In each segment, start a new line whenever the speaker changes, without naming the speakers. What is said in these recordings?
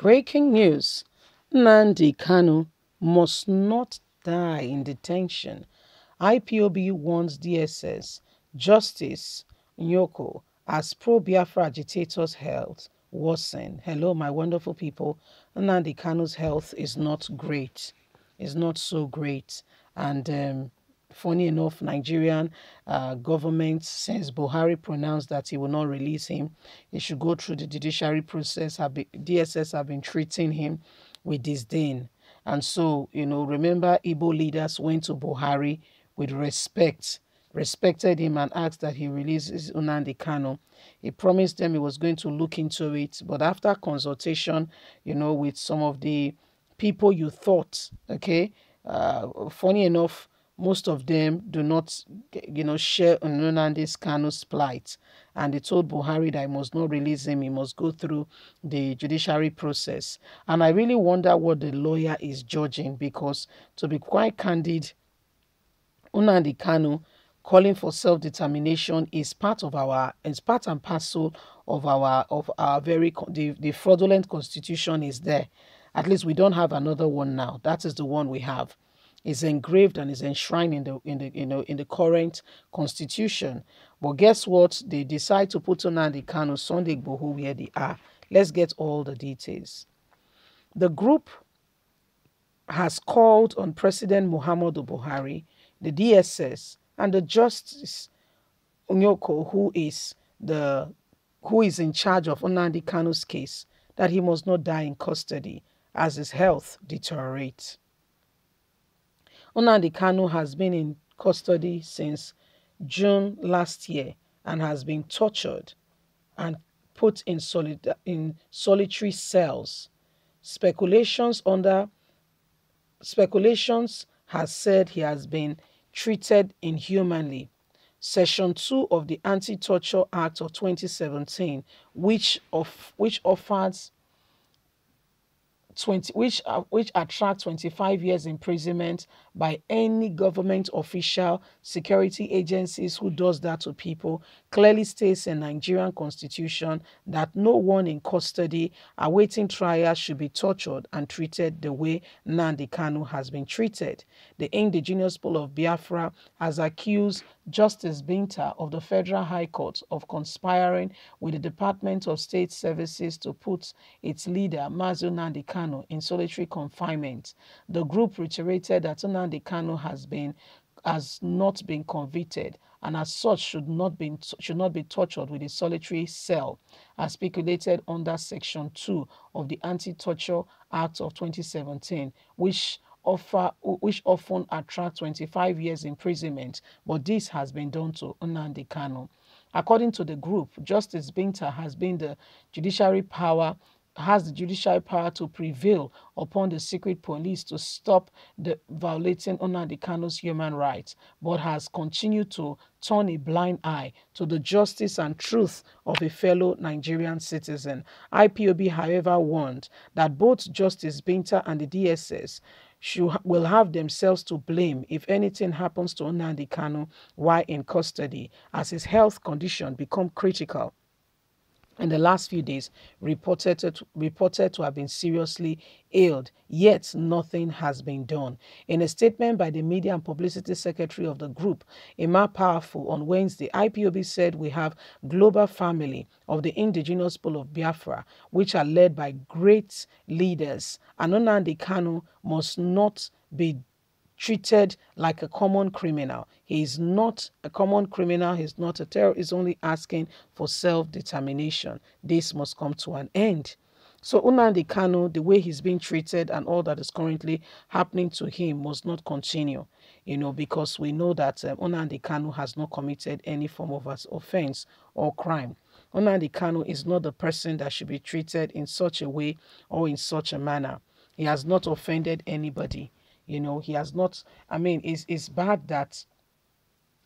Breaking news Nnamdi Kanu must not die in detention. IPOB warns DSS, Justice Nyako as pro-Biafra agitators' health worsen. Hello, my wonderful people. Nnamdi Kanu's health is not great. It's not so great. And um, funny enough, Nigerian uh, government, since Buhari pronounced that he will not release him, he should go through the judiciary process. Have been, DSS have been treating him with disdain. And so, you know, remember Igbo leaders went to Buhari with respect, respected him and asked that he releases Nnamdi Kanu. He promised them he was going to look into it. But after consultation, you know, with some of the people you thought, okay, uh, funny enough, most of them do not, you know, share Nnamdi Kanu's plight. And they told Buhari that he must not release him, he must go through the judiciary process. And I really wonder what the lawyer is judging because, to be quite candid, Nnamdi Kanu calling for self-determination is part of our, is part and parcel of our, of our very, the, the fraudulent constitution is there. At least we don't have another one now. That is the one we have is engraved and is enshrined in the in the you know in the current constitution. But guess what? They decide to put on the Kanu Sunday Igboho where they are. Let's get all the details. The group has called on President Muhammadu Buhari, the DSS, and the Justice Unyoko, who is the who is in charge of Nnamdi Kanu's case, that he must not die in custody as his health deteriorates. Nnamdi Kanu has been in custody since June last year and has been tortured and put in, solid, in solitary cells. Speculations under speculations has said he has been treated inhumanly. Section 2 of the Anti-Torture Act of 2017, which of which offers 20 which uh, which attract 25 years imprisonment by any government official security agencies who does that to people clearly states in Nigerian constitution that no one in custody awaiting trial should be tortured and treated the way Nnamdi Kanu has been treated. The indigenous people of Biafra has accused Justice Binta of the Federal High Court of conspiring with the Department of State Services to put its leader, Mazi Nnamdi Kanu, in solitary confinement. The group reiterated that Nnamdi Kanu has been has not been convicted and as such should not be should not be tortured with a solitary cell as speculated under section 2 of the anti-torture act of 2017 which offer which often attract 25 years imprisonment but this has been done to Nnamdi Kanu according to the group justice Binta has been the judiciary power has the judicial power to prevail upon the secret police to stop the violating Nnamdi Kanu's human rights, but has continued to turn a blind eye to the justice and truth of a fellow Nigerian citizen. IPOB, however, warned that both Justice Binta and the DSS will have themselves to blame if anything happens to Nnamdi Kanu while in custody, as his health condition become critical in the last few days reported to, reported to have been seriously ailed, yet nothing has been done. In a statement by the Media and Publicity Secretary of the group, Emma Powerful, on Wednesday, IPOB said we have global family of the indigenous people of Biafra, which are led by great leaders. And Nnamdi Kanu must not be treated like a common criminal. He is not a common criminal. He's not a terrorist. He's only asking for self-determination. This must come to an end. So Nnamdi Kanu, the way he's being treated and all that is currently happening to him must not continue, you know, because we know that um, Nnamdi Kanu has not committed any form of offense or crime. Nnamdi Kanu is not the person that should be treated in such a way or in such a manner. He has not offended anybody. You know, he has not, I mean, it's, it's bad that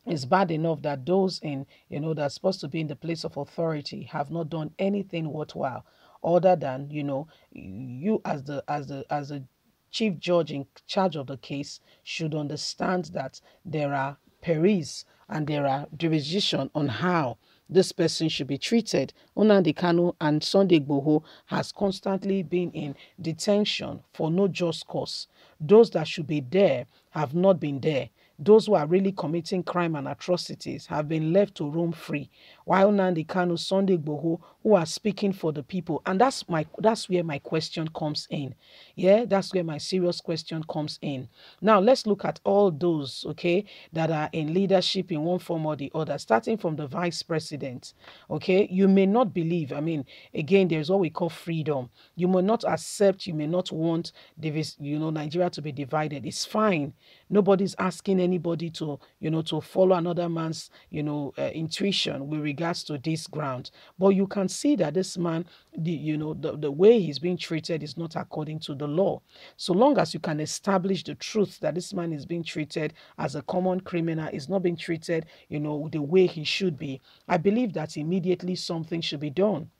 it's bad enough that those in, you know, that are supposed to be in the place of authority have not done anything worthwhile other than, you know, you as the, as the, as the chief judge in charge of the case should understand that there are perils and there are jurisdiction on how this person should be treated. Nnamdi Kanu and Sunday Igboho has constantly been in detention for no just cause. Those that should be there have not been there. Those who are really committing crime and atrocities have been left to roam free, while Nnamdi Kanu, Sunday Igboho, who are speaking for the people, and that's my that's where my question comes in. Yeah, that's where my serious question comes in. Now let's look at all those okay that are in leadership in one form or the other, starting from the vice president. Okay, you may not believe. I mean, again, there's what we call freedom. You may not accept. You may not want this, you know, Nigeria to be divided. It's fine. Nobody's asking anybody to, you know, to follow another man's, you know, uh, intuition with regards to this ground. But you can see that this man, the, you know, the, the way he's being treated is not according to the law. So long as you can establish the truth that this man is being treated as a common criminal, is not being treated, you know, the way he should be, I believe that immediately something should be done.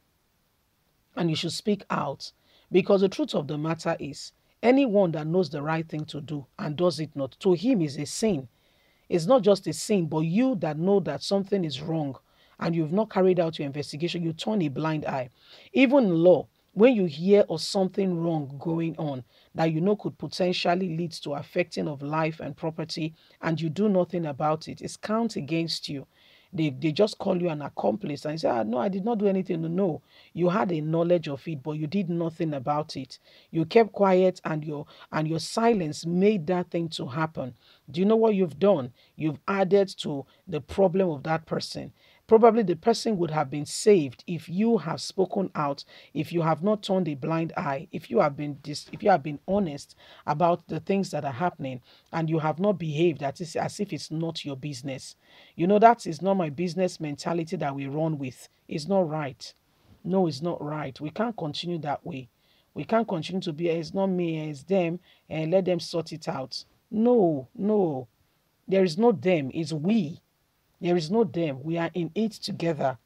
And you should speak out. Because the truth of the matter is, anyone that knows the right thing to do and does it not, to him is a sin. It's not just a sin, but you that know that something is wrong and you've not carried out your investigation, you turn a blind eye. Even law, when you hear of something wrong going on that you know could potentially lead to affecting of life and property and you do nothing about it, it's count against you. They, they just call you an accomplice and say, ah, no, I did not do anything. No, you had a knowledge of it, but you did nothing about it. You kept quiet and your and your silence made that thing to happen. Do you know what you've done? You've added to the problem of that person. Probably the person would have been saved if you have spoken out, if you have not turned a blind eye, if you have been dis- if you have been honest about the things that are happening and you have not behaved as, as if it's not your business. You know, that is not my business mentality that we run with. It's not right. No, it's not right. We can't continue that way. We can't continue to be, eh, it's not me, eh, it's them, and let them sort it out. No, no. There is no them, it's we. There is no them. We are in it together.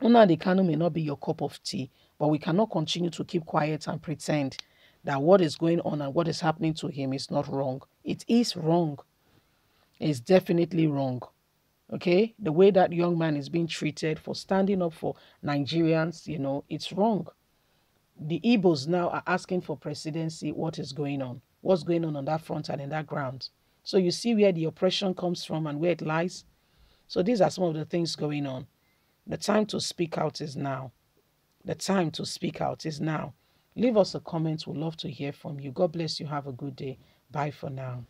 Nnamdi Kanu may not be your cup of tea, but we cannot continue to keep quiet and pretend that what is going on and what is happening to him is not wrong. It is wrong. It's definitely wrong. Okay? The way that young man is being treated for standing up for Nigerians, you know, it's wrong. The Igbos now are asking for presidency. What is going on? What's going on on that front and in that ground? So you see where the oppression comes from and where it lies. So these are some of the things going on. The time to speak out is now. The time to speak out is now. Leave us a comment. We'd love to hear from you. God bless you. Have a good day. Bye for now.